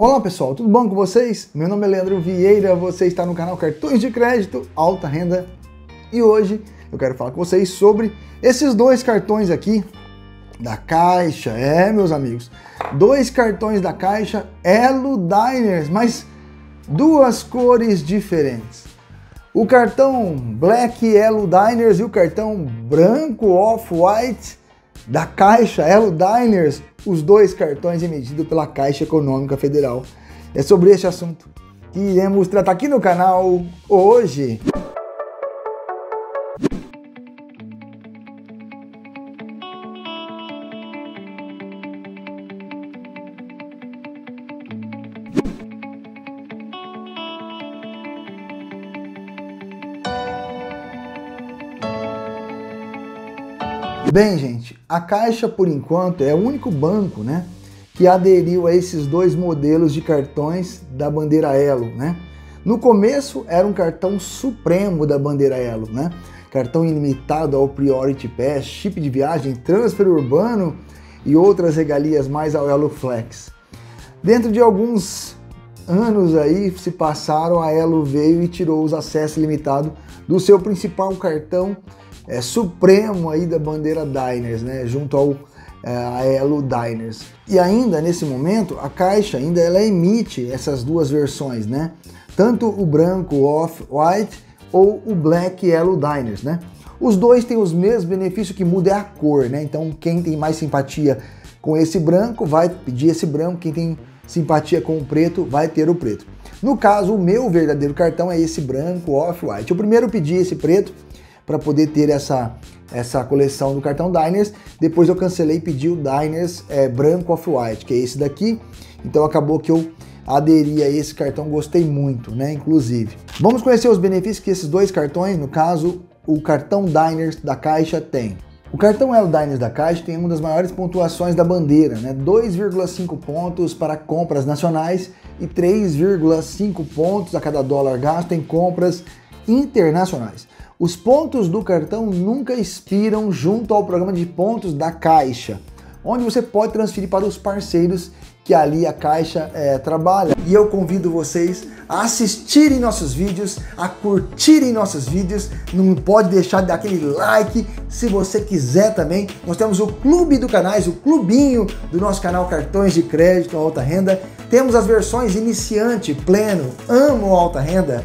Olá pessoal, tudo bom com vocês? Meu nome é Leandro Vieira, você está no canal Cartões de Crédito Alta Renda e hoje eu quero falar com vocês sobre esses dois cartões aqui da Caixa. É, meus amigos, dois cartões da Caixa Elo Diners, mas duas cores diferentes. O cartão Black Elo Diners e o cartão branco Off-White da Caixa Elo Diners, os dois cartões emitidos pela Caixa Econômica Federal. É sobre esse assunto que iremos tratar aqui no canal hoje. Bem, gente, a Caixa, por enquanto, é o único banco, né, que aderiu a esses dois modelos de cartões da bandeira Elo, né? No começo era um cartão supremo da bandeira Elo, né? Cartão ilimitado ao Priority Pass, chip de viagem, transfer urbano e outras regalias mais ao Elo Flex. Dentro de alguns anos aí se passaram, a Elo veio e tirou os acessos limitados do seu principal cartão é, supremo aí da bandeira Diners, né, junto ao é, a Elo Diners. E ainda nesse momento a Caixa ainda ela emite essas duas versões, né, tanto o branco Off-White ou o Black Elo Diners, né. Os dois têm os mesmos benefícios que muda é a cor, né. Então quem tem mais simpatia com esse branco vai pedir esse branco, quem tem simpatia com o preto vai ter o preto. No caso, o meu verdadeiro cartão é esse branco Off-White. Eu primeiro pedi esse preto para poder ter essa, essa coleção do cartão Diners. Depois eu cancelei e pedi o Diners é, branco off-white, que é esse daqui. Então acabou que eu aderi a esse cartão, gostei muito, né? Inclusive. Vamos conhecer os benefícios que esses dois cartões, no caso, o cartão Diners da Caixa tem. O cartão Elo Diners da Caixa tem uma das maiores pontuações da bandeira, né? 2,5 pontos para compras nacionais e 3,5 pontos a cada dólar gasto em compras internacionais. Os pontos do cartão nunca expiram junto ao programa de pontos da Caixa, onde você pode transferir para os parceiros que ali a Caixa é, trabalha. E eu convido vocês a assistirem nossos vídeos, a curtirem nossos vídeos. Não pode deixar de dar aquele like se você quiser também. Nós temos o clube do canais, o clubinho do nosso canal Cartões de Crédito Alta Renda. Temos as versões iniciante, pleno, amo alta renda,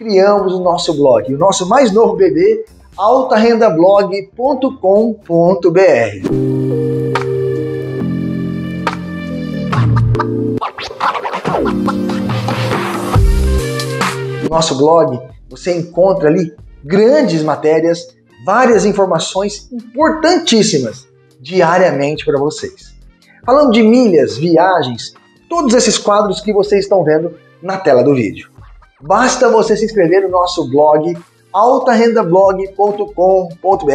criamos o nosso blog, o nosso mais novo bebê, altarendablog.com.br. No nosso blog, você encontra ali grandes matérias, várias informações importantíssimas diariamente para vocês. Falando de milhas, viagens, todos esses quadros que vocês estão vendo na tela do vídeo. Basta você se inscrever no nosso blog altarendablog.com.br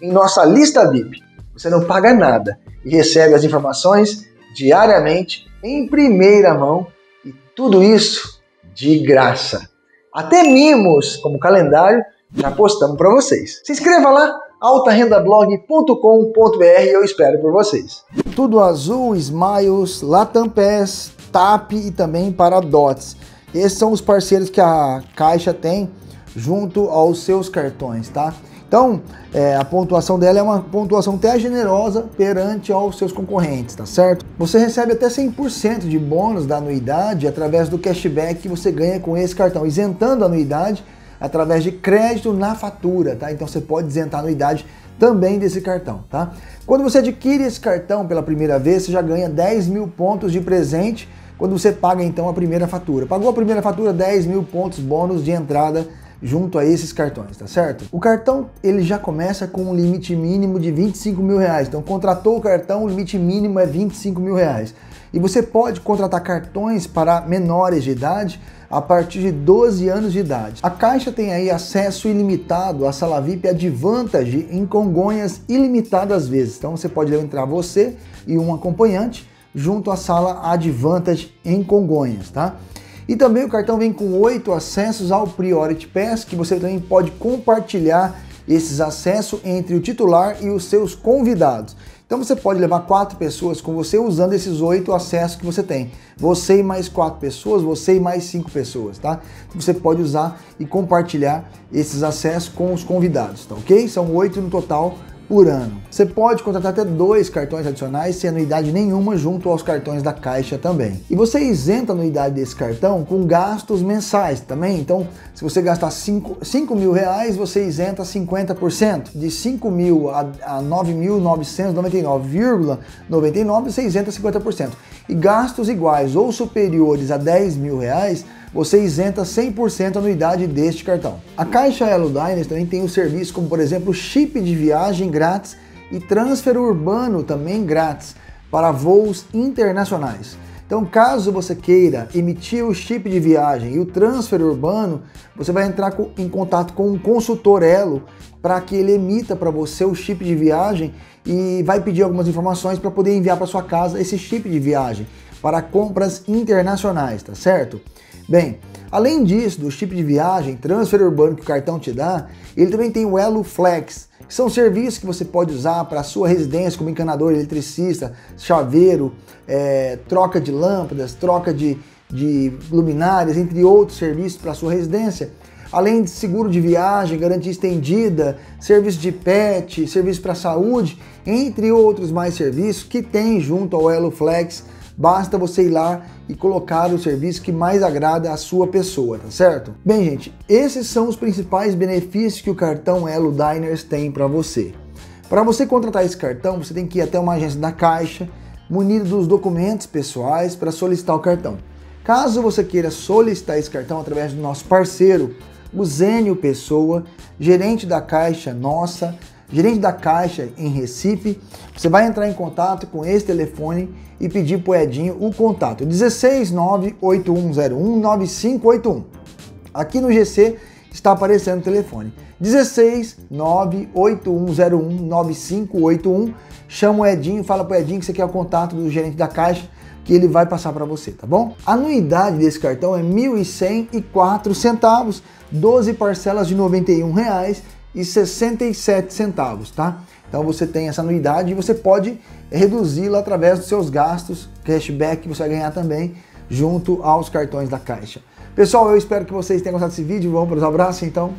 em nossa lista VIP. Você não paga nada e recebe as informações diariamente em primeira mão e tudo isso de graça. Até mimos como calendário já postamos para vocês. Se inscreva lá altarendablog.com.br eu espero por vocês. Tudo Azul, Smiles, Latam Pass, TAP e também para Dots. Esses são os parceiros que a Caixa tem junto aos seus cartões, tá? Então, é, a pontuação dela é uma pontuação até generosa perante aos seus concorrentes, tá certo? Você recebe até 100% de bônus da anuidade através do cashback que você ganha com esse cartão, isentando a anuidade através de crédito na fatura, tá? Então você pode isentar a anuidade também desse cartão, tá? Quando você adquire esse cartão pela primeira vez, você já ganha 10 mil pontos de presente quando você paga então a primeira fatura. Pagou a primeira fatura, 10 mil pontos bônus de entrada junto a esses cartões, tá certo? O cartão ele já começa com um limite mínimo de 25 mil reais. Então contratou o cartão, o limite mínimo é 25 mil reais. E você pode contratar cartões para menores de idade a partir de 12 anos de idade. A Caixa tem aí acesso ilimitado à sala VIP Advantage em Congonhas ilimitadas vezes. Então você pode entrar você e um acompanhante junto à sala Advantage em Congonhas, tá? E também o cartão vem com oito acessos ao Priority Pass, que você também pode compartilhar esses acessos entre o titular e os seus convidados. Então você pode levar quatro pessoas com você usando esses oito acessos que você tem. Você e mais quatro pessoas, você e mais cinco pessoas, tá? Você pode usar e compartilhar esses acessos com os convidados, tá ok? São oito no total por ano. Você pode contratar até dois cartões adicionais sem anuidade nenhuma junto aos cartões da Caixa também. E você isenta a anuidade desse cartão com gastos mensais também. Então, se você gastar 5 mil reais, você isenta 50%. De 5 mil a, a 9.999,99 você isenta 50%. E gastos iguais ou superiores a 10 mil reais, você isenta 100% a anuidade deste cartão. A Caixa Elo Diners também tem o um serviço como, por exemplo, chip de viagem grátis e transfer urbano também grátis para voos internacionais. Então, caso você queira emitir o chip de viagem e o transfer urbano, você vai entrar em contato com um consultor Elo para que ele emita para você o chip de viagem e vai pedir algumas informações para poder enviar para sua casa esse chip de viagem para compras internacionais, tá certo? Bem, além disso, do chip de viagem, transfer urbano que o cartão te dá, ele também tem o Elo Flex, que são serviços que você pode usar para a sua residência, como encanador, eletricista, chaveiro, é, troca de lâmpadas, troca de, de luminárias, entre outros serviços para a sua residência. Além de seguro de viagem, garantia estendida, serviço de pet, serviço para saúde, entre outros mais serviços que tem junto ao Elo Flex Basta você ir lá e colocar o serviço que mais agrada a sua pessoa, tá certo? Bem, gente, esses são os principais benefícios que o cartão Elo Diners tem para você. Para você contratar esse cartão, você tem que ir até uma agência da Caixa, munido dos documentos pessoais para solicitar o cartão. Caso você queira solicitar esse cartão através do nosso parceiro, o Zênio Pessoa, gerente da Caixa Nossa, gerente da Caixa em Recife, você vai entrar em contato com esse telefone e pedir para o Edinho o contato 16981019581. Aqui no GC está aparecendo o telefone 16981019581. Chama o Edinho, fala para o Edinho que você quer o contato do gerente da Caixa que ele vai passar para você, tá bom? A anuidade desse cartão é R$ 1.104, 12 parcelas de 91 reais e 67 centavos, tá? Então você tem essa anuidade e você pode reduzi-la através dos seus gastos, cashback você vai ganhar também junto aos cartões da Caixa. Pessoal, eu espero que vocês tenham gostado desse vídeo. Vamos para os abraços então.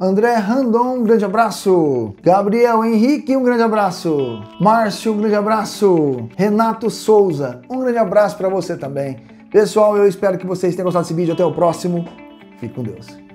André Randon, um grande abraço. Gabriel Henrique, um grande abraço. Márcio, um grande abraço. Renato Souza, um grande abraço para você também. Pessoal, eu espero que vocês tenham gostado desse vídeo. Até o próximo. Fique com Deus.